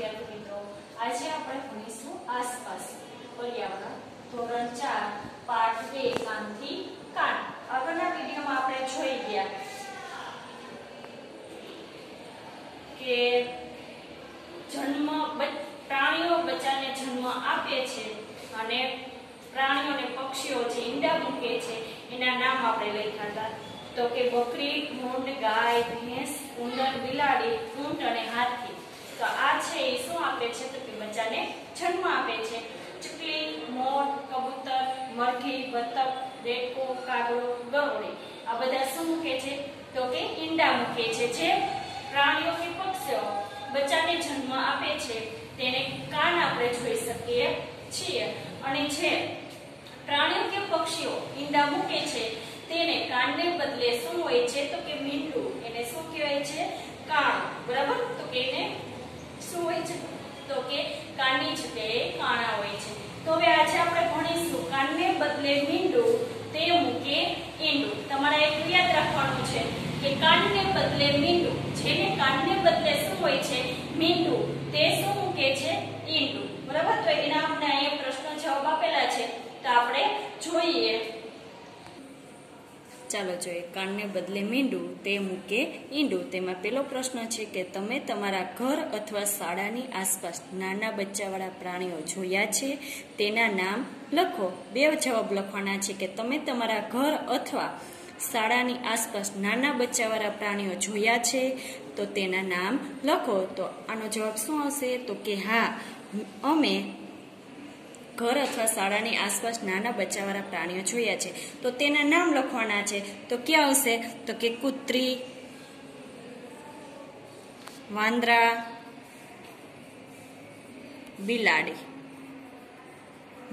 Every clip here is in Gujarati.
વિદ્યાર્થી મિત્રો, આજે આપણે ભણીશું આસપાસ. પર્યાવરણ, ધોરણ ચાર, પાઠ બે, કાનથી કાન. આગળના વિડીયોમાં આપણે જોઈ ગયા કે જન્મ પ્રાણીઓ બચ્ચાને જન્મ આપે છે અને પ્રાણીઓ અને પક્ષીઓ જે ઈંડા મૂકે છે, એના નામ આપણે લખ્યા હતા. તો કે બકરી ઊંટ ગાય, ભેંસ, ઉંદર, બિલાડી, ઊંટ અને હાથી. તો આ છે એ શું આપે છે? તો કે બચ્ચાને જન્મ આપે છે. ચકલી, મોર, કબૂતર, મરઘી, બતક, રેકો, કાગડો, ગરોળી. આ બધા શું મૂકે છે? તો કે ઈંડા મૂકે છે જે પ્રાણીઓ કે પક્ષીઓ બચ્ચાને જન્મ આપે છે. તેને કાન આપણે જોઈ શકીએ છીએ. અને જે પ્રાણીઓ કે પક્ષીઓ ઈંડા મૂકે છે, તેને કાનને બદલે શું હોય છે? તો કે મીંડું. એને શું કહેવાય છે? કાણ. બરાબર? તો કે એને શું હોય છે? તો કે કાનની જગ્યાએ કાણા હોય છે. તો હવે આજે આપણે ભણીશું કાનને બદલે મીંડું, તે મૂકે ઈંડું. તમારે એક યાદ રાખવાનું છે કે કાનને બદલે મીંડું, જેને કાનને બદલે શું હોય છે? મીંડું. તે શું મૂકે છે? ઈંડું. બરાબર? તો એના અમને અહીંયા પ્રશ્ન જવાબ આપેલા છે. તો આપણે જોઈએ. ચાલો જોઈએ કાનને બદલે મીંડું, તે મૂકે ઈંડું. તેમાં પેલો પ્રશ્ન છે કે તમે તમારા ઘર અથવા શાળાની આસપાસ નાના બચ્ચાવાળા પ્રાણીઓ જોયા છે? તેના નામ લખો. બે જવાબ લખવાના છે કે તમે તમારા ઘર અથવા શાળાની આસપાસ નાના બચ્ચાવાળા પ્રાણીઓ જોયા છે? તો તેના નામ લખો. તો આનો જવાબ શું હશે? તો કે હા, અમે ઘર અથવા શાળાની આસપાસ નાના બચ્ચાવાળા પ્રાણીઓ જોયા છે. તો તેના નામ લખવાના છે. તો ક્યાં આવશે? તો કે કૂતરી, વાંદરા, બિલાડી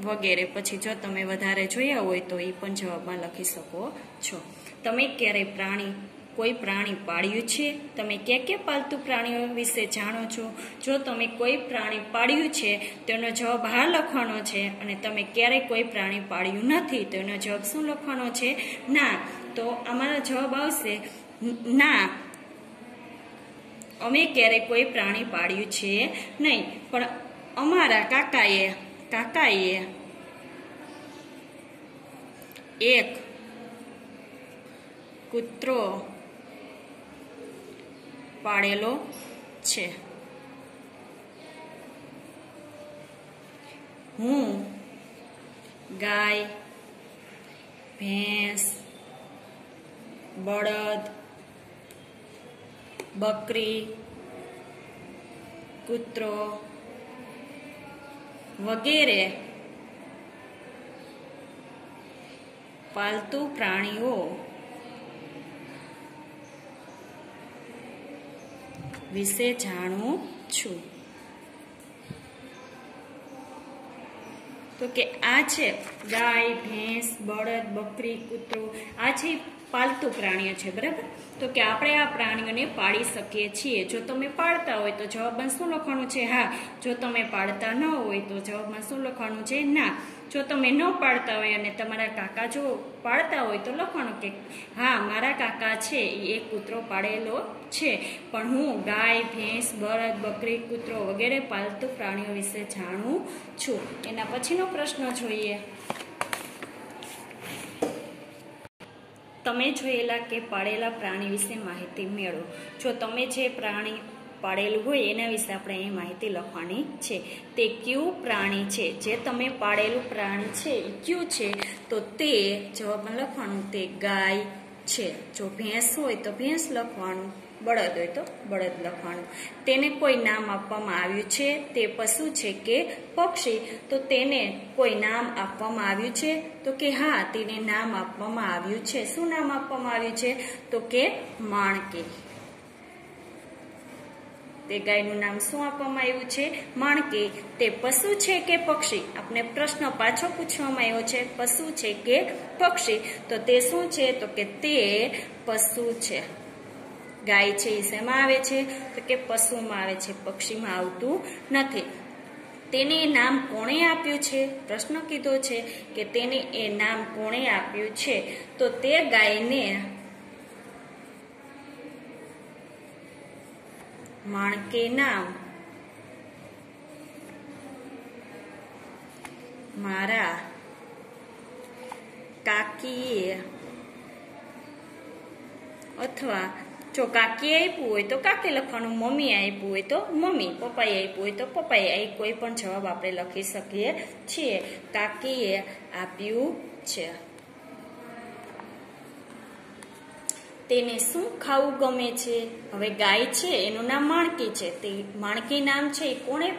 વગેરે. પછી જો તમે વધારે જોયા હોય તો એ પણ જવાબમાં લખી શકો છો. તમે ક્યારેય પ્રાણી કોઈ પ્રાણી પાળ્યું છે? તમે કે કે પાલતુ પ્રાણીઓ વિશે જાણો છો? જો તમે કોઈ પ્રાણી પાળ્યું છે, તેનો જવાબ હા લખવાનો છે. અને તમે ક્યારેય કોઈ પ્રાણી પાળ્યું નથી તો એનો જવાબ શું લખવાનો છે? ના. તો અમારો જવાબ આવશે, ના. અમે ક્યારેય કોઈ પ્રાણી પાળ્યું છે નહીં, પણ અમારા કાકાએ કાકાએ એક કૂતરો પાડેલો છે. હું ગાય ભેંસ બળદ બકરી કૂતરો વગેરે પાલતુ પ્રાણીઓ વિશે જાણું છું. તો કે આ છે ગાય, ભેંસ, બળદ, બકરી, કૂતરો, આ છે પાલતુ પ્રાણીઓ છે, બરાબર? તો કે આપણે આ પ્રાણીઓને પાળી શકીએ છીએ. જો તમે પાળતા હોય તો જવાબમાં શું લખવાનું છે? હા, જો તમે પાળતા ન હોય તો જવાબમાં શું લખવાનું છે? ના. જો તમે ન પાળતા હોય અને તમારા કાકા જો પાળતા હોય તો લખવાનું કે, હા, મારા કાકા છે એ કૂતરો પાળેલો છે. પણ હું ગાય, ભેંસ, બળદ, બકરી, કૂતરો વગેરે પાલતુ પ્રાણીઓ વિશે જાણું છું. એના પછીનો પ્રશ્ન જોઈએ. તમે જોયેલા કે પાળેલા પ્રાણી વિશે માહિતી મેળવો. જો તમે જે પ્રાણી પાળેલું હોય એના વિશે આપણે અહીં માહિતી લખવાની છે. તે કયું પ્રાણી છે? જે તમે પાળેલું પ્રાણી છે એ કયું છે? તો તે જવાબમાં લખવાનું તે ગાય છે. જો ભેંસ હોય તો ભેંસ લખવાનું. બળદ હોય તો બળદ લખવાનું. તેને કોઈ નામ આપવામાં આવ્યું છે? તે પશુ છે કે પક્ષી? તો તેને કોઈ નામ આપવામાં આવ્યું છે? તો કે હા, તેને નામ આપવામાં આવ્યું છે. શું નામ આપવામાં આવ્યું છે? તો કે માણકી. તે ગાયનું નામ શું આપવામાં આવ્યું છે? માણકી. તે પશુ છે કે પક્ષી? આપણે પ્રશ્ન પાછો પૂછવામાં આવ્યો છે. પશુ છે કે પક્ષી? તો તે શું છે? તો કે તે પશુ છે. ગાય છે એ શેમાં આવે છે? તો કે પશુમાં આવે છે. પક્ષીમાં આવતું નથી. તેને નામ કોણે આપ્યું છે? પ્રશ્ન કીધો છે કે તેને એ નામ કોણે આપ્યું છે? તો તે ગાયને માણકે નામ. મારા કાકીએ અથવા જો કાકી આપ્યું હોય તો કાકી લખવાનું? મમ્મી આપ્યું હોય તો મમ્મી, પપ્પાએ આપ્યું હોય તો પપ્પાએ આ કોઈ પણ જવાબ આપણે લખી શકીએ છીએ. કાકીએ આપ્યું છે. તેને શું ખાવું ગમે છે? હવે ગાય છે, એનું નામ માણકી છે. તે માણકી નામ છે, એ કોણે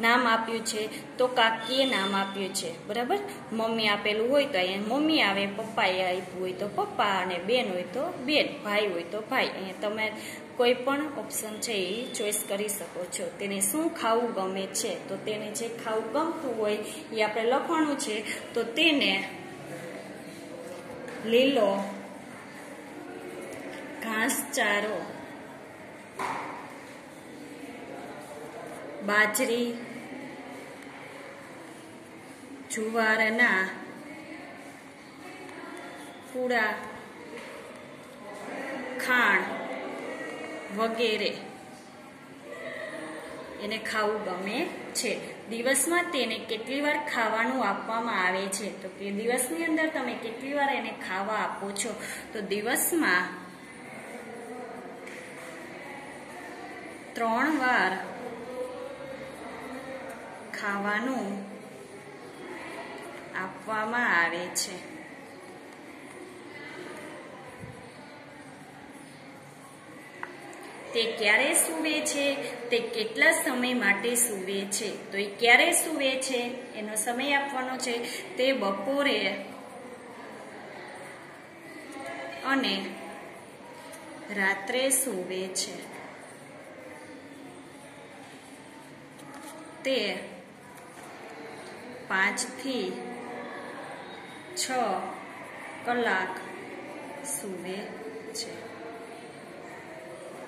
નામ આપ્યું છે? તો કાકીએ નામ આપ્યું છે. બરાબર? મમ્મી આપેલું હોય તો અહીંયા મમ્મી આવે, પપ્પાએ આપ્યું હોય તો પપ્પા, અને બેન હોય તો બેન, ભાઈ હોય તો ભાઈ. અહીંયા તમે કોઈ પણ ઓપ્શન છે એ ચોઈસ કરી શકો છો. તેને શું ખાવું ગમે છે? તો તેને જે ખાવું ગમતું હોય એ આપણે લખવાનું છે. તો તેને લીલો ઘાસચારો બાજરી, જુવારના પૂડા ખાણ વગેરે. એને ખાવું ગમે છે. દિવસમાં તેને કેટલી વાર ખાવાનું આપવામાં આવે છે? તો કે દિવસની અંદર તમે કેટલી વાર એને ખાવા આપો છો? તો દિવસમાં ત્રણ વાર ખાવાનું આપવામાં આવે છે. તે ક્યારે સૂવે છે? તે કેટલા સમય માટે સૂવે છે? તો એ ક્યારે સૂવે છે? એનો સમય આપવાનો છે. તે બપોરે અને રાત્રે સૂવે છે. તે પાંચથી છ કલાક સૂવે છે.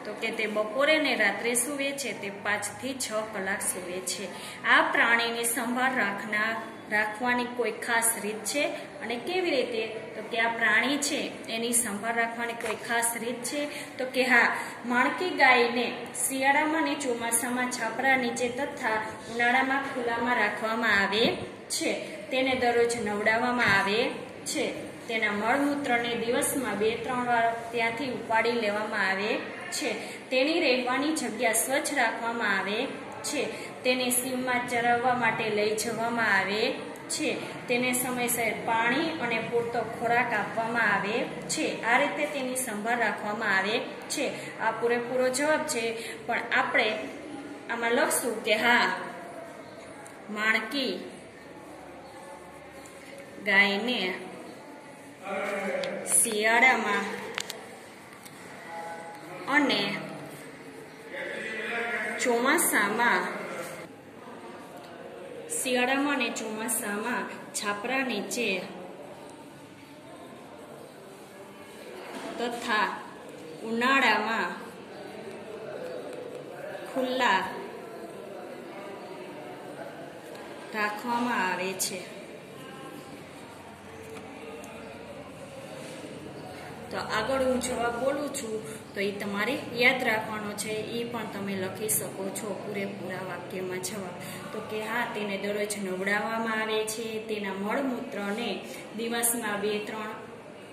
તો કે તે બપોરે ને રાત્રે સૂવે છે તે પાંચથી છ કલાક સૂવે છે. આ પ્રાણીની સંભાળ રાખનાર રાખવાની કોઈ ખાસ રીત છે? અને કેવી રીતે? તો કે આ પ્રાણી છે, એની સંભાળ રાખવાની કોઈ ખાસ રીત છે? તો કે હા, માણકી ગાયને શિયાળામાં અને ચોમાસામાં છાપરા નીચે તથા ઉનાળામાં ખુલ્લામાં રાખવામાં આવે છે. તેને દરરોજ નવડાવવામાં આવે છે. તેના મળમૂત્રને દિવસમાં બે ત્રણ વાર ત્યાંથી ઉપાડી લેવામાં આવે છે. તેની રહેવાની જગ્યા સ્વચ્છ રાખવામાં આવે છે. તેને સીમમાં ચરાવવા માટે લઈ જવામાં આવે છે. તેને સમયસર પાણી અને પૂરતો ખોરાક આપવામાં આવે છે. આ રીતે તેની સંભાળ રાખવામાં આવે છે. આ પૂરેપૂરો જવાબ છે. પણ આપણે આમાં લખશું કે હા, માણકી ગાયને શિયાળામાં અને ચોમાસામાં શિયાળામાં અને ચોમાસામાં છાપરા નીચે તથા ઉનાળામાં ખુલ્લા રાખવામાં આવે છે. તો આગળ હું જવાબ બોલું છું. તો એ તમારે યાદ રાખવાનો છે. એ પણ તમે લખી શકો છો પૂરેપૂરા વાક્યમાં જવાબ. તો કે હા, તેને દરરોજ નવડાવવામાં આવે છે. તેના મળમૂત્રને દિવસમાં બે, ત્રણ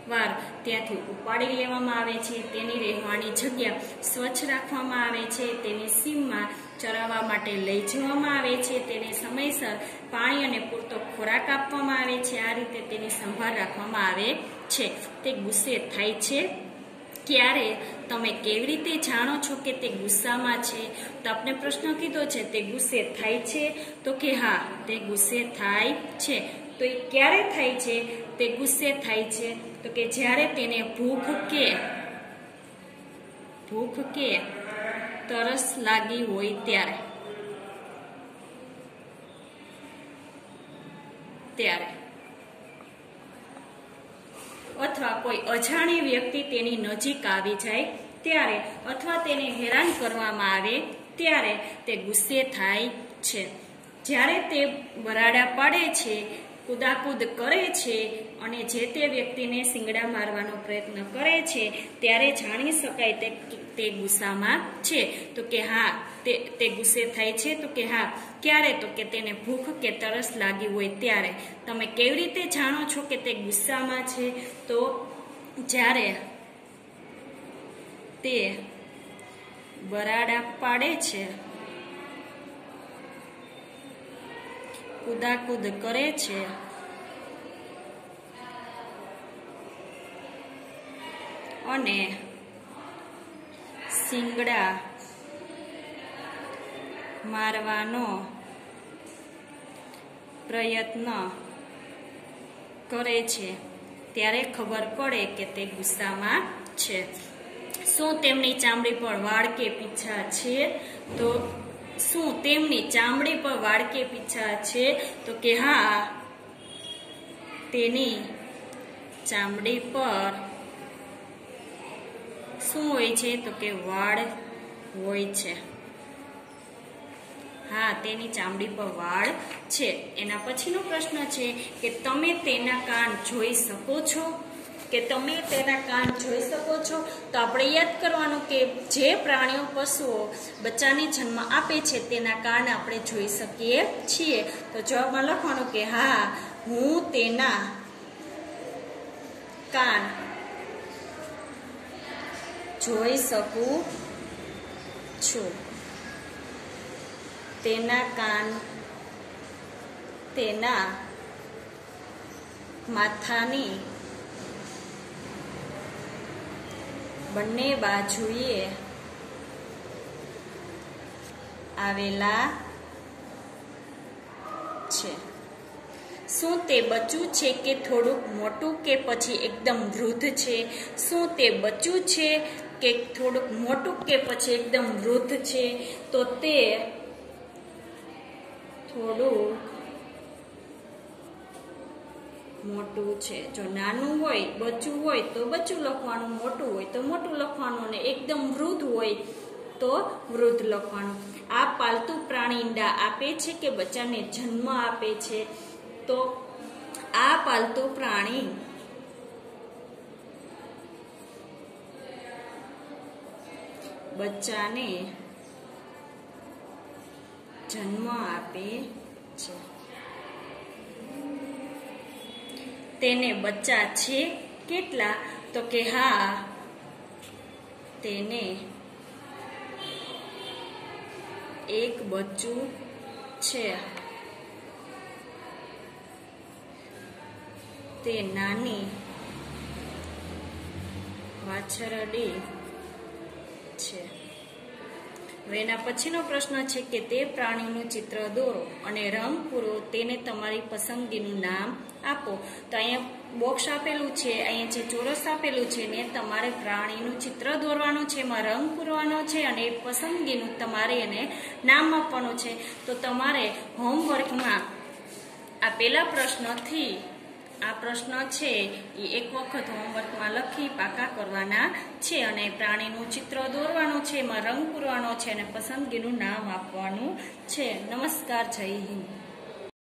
વાર ત્યાંથી ઉપાડી લેવામાં આવે છે. તેની રહેવાની જગ્યા સ્વચ્છ રાખવામાં આવે છે. તેની સીમમાં ચરાવવા માટે લઈ જવામાં આવે છે. તેને સમયસર પાણી અને પૂરતો ખોરાક આપવામાં આવે છે. આ રીતે તેની સંભાળ રાખવામાં આવે છે તે ગુસ્સે થાય છે. ક્યારે? તમે કેવી રીતે જાણો છો કે તે ગુસ્સામાં છે? તો આપણે પ્રશ્ન કીધો છે, તે ગુસ્સે થાય છે? તો કે હા, તે ગુસ્સે થાય છે. તો એ ક્યારે થાય છે? તે ગુસ્સે થાય છે. તો કે જ્યારે તેને ભૂખ કે ભૂખ કે તરસ લાગી હોય ત્યારે. ત્યારે. અથવા કોઈ અજાણી વ્યક્તિ તેની નજીક આવી જાય ત્યારે અથવા તેને હેરાન કરવામાં આવે ત્યારે તે ગુસ્સે થાય છે. જ્યારે તે વરાડા પાડે છે કુદાકુદ કરે છે અને જે તે વ્યક્તિને શિંગડા મારવાનો પ્રયત્ન કરે છે, ત્યારે જાણી શકાય તે તે ગુસ્સામાં છે. તો કે હા, તે તે ગુસ્સે થાય છે, તો કે હા, ક્યારે? તો કે તેને ભૂખ કે તરસ લાગી હોય ત્યારે. તમે કેવી રીતે જાણો છો કે તે ગુસ્સામાં છે? તો જ્યારે તે બરાડા પાડે છે કુદાકુદ કરે છે. અને શિંગડા મારવાનો પ્રયત્ન કરે છે. ત્યારે ખબર પડે કે તે ગુસ્સામાં છે. શું તેમની ચામડી પર વાળ કે પીછા છે? તો શું તેમની ચામડી પર વાળ કે પીછા છે? તો કે હા, તેની ચામડી પર શું હોય છે? તો કે વાળ હોય છે. હા, તેની ચામડી પર વાળ છે. એના પછીનો પ્રશ્ન છે કે તમે તેના કાન જોઈ શકો છો? કે તમે તેના કાન જોઈ શકો છો. તો આપણે યાદ કરવાનું કે જે પ્રાણીઓ, પશુઓ બચ્ચાને જન્મ આપે છે, તેના કાન આપણે જોઈ શકીએ છીએ. તો જવાબમાં લખવાનું કે હા, હું તેના કાન જોઈ શકું છું. તેના કાન, તેના માથાની બંને બાજુએ આવેલા છે. શું તે બચ્ચું છે કે થોડુંક મોટું કે પછી એકદમ વૃદ્ધ છે? શું તે બચ્ચું છે કે થોડુંક મોટું કે પછી એકદમ વૃદ્ધ છે? તો તે થોડું મોટું છે. જો નાનું હોય, બચ્ચું હોય, તો બચ્ચું લખવાનું મોટું હોય, તો મોટું લખવાનું અને એકદમ વૃદ્ધ હોય, તો વૃદ્ધ લખવાનું. આ પાલતુ પ્રાણી ઈંડા આપે છે કે બચ્ચાને જન્મ આપે છે? તો આ પાલતુ પ્રાણી બચ્ચાને જન્મ આપે છે. તેને બચ્ચા છે કેટલા? તો કે હા, તેને એક બચ્ચું છે. તે નાની વાછરડી છે. હવે એના પછીનો પ્રશ્ન છે કે તે પ્રાણીનું ચિત્ર દોરો અને રંગ પૂરો, તેને તમારી પસંદગીનું નામ આપો. તો અહીંયા બોક્સ આપેલું છે, અહીંયા જે ચોરસ આપેલું છે ને, તમારે પ્રાણીનું ચિત્ર દોરવાનું છે, એમાં રંગ પૂરવાનો છે અને એ પસંદગીનું તમારે એને નામ આપવાનું છે. તો તમારે હોમવર્કમાં આ પેલા પ્રશ્નથી આ પ્રશ્ન છે, એ એક વખત હોમવર્કમાં લખી પાકા કરવાના છે અને પ્રાણીનું ચિત્ર દોરવાનું છે, એમાં રંગ પૂરવાનો છે અને પસંદગીનું નામ આપવાનું છે. નમસ્કાર, જય હિન્દ.